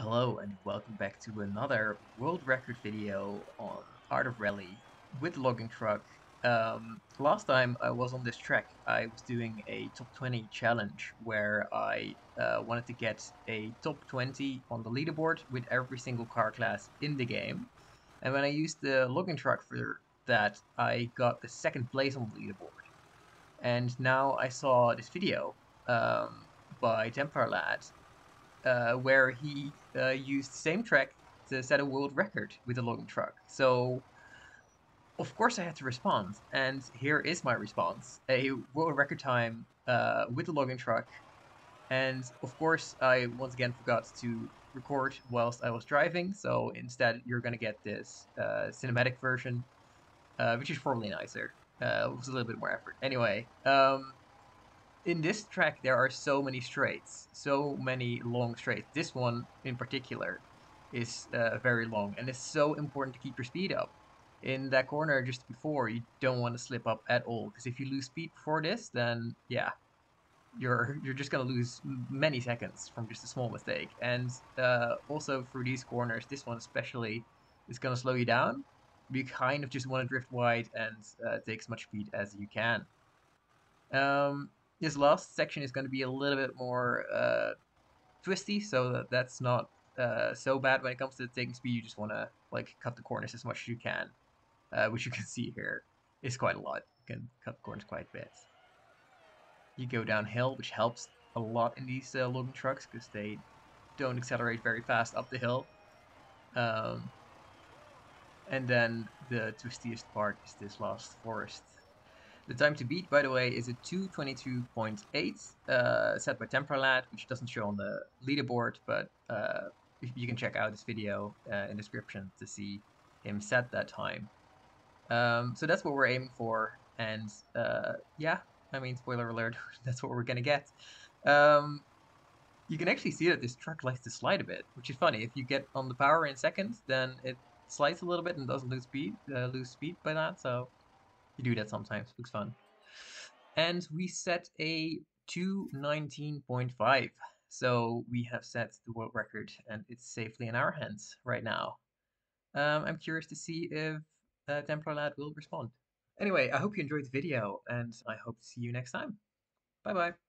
Hello and welcome back to another world record video on Art of Rally with logging truck. Um, last time I was on this track I was doing a top 20 challenge where I uh, wanted to get a top 20 on the leaderboard with every single car class in the game. And when I used the logging truck for that I got the second place on the leaderboard. And now I saw this video um, by TemplarLad uh, where he uh, used the same track to set a world record with a logging truck. So, of course, I had to respond, and here is my response: a world record time uh, with the logging truck. And of course, I once again forgot to record whilst I was driving, so instead, you're gonna get this uh, cinematic version, uh, which is probably nicer. Uh, it was a little bit more effort. Anyway, um, in this track there are so many straights, so many long straights. This one in particular is uh, very long, and it's so important to keep your speed up. In that corner just before, you don't want to slip up at all, because if you lose speed before this, then yeah, you're you're just gonna lose many seconds from just a small mistake. And uh, also through these corners, this one especially is gonna slow you down. You kind of just want to drift wide and uh, take as much speed as you can. Um, this last section is going to be a little bit more uh, twisty, so that that's not uh, so bad when it comes to the taking speed. You just want to like cut the corners as much as you can, uh, which you can see here is quite a lot. You can cut corners quite a bit. You go downhill, which helps a lot in these uh, logging trucks because they don't accelerate very fast up the hill. Um, and then the twistiest part is this last forest the time to beat, by the way, is a 222.8 uh, set by TemplarLad, which doesn't show on the leaderboard, but uh, you can check out this video uh, in the description to see him set that time. Um, so that's what we're aiming for, and uh, yeah, I mean, spoiler alert, that's what we're gonna get. Um, you can actually see that this truck likes to slide a bit, which is funny. If you get on the power in seconds, then it slides a little bit and doesn't lose speed, uh, lose speed by that. So you do that sometimes. Looks fun. And we set a 219.5. So we have set the world record and it's safely in our hands right now. Um, I'm curious to see if uh, TemplarLad will respond. Anyway, I hope you enjoyed the video and I hope to see you next time. Bye bye.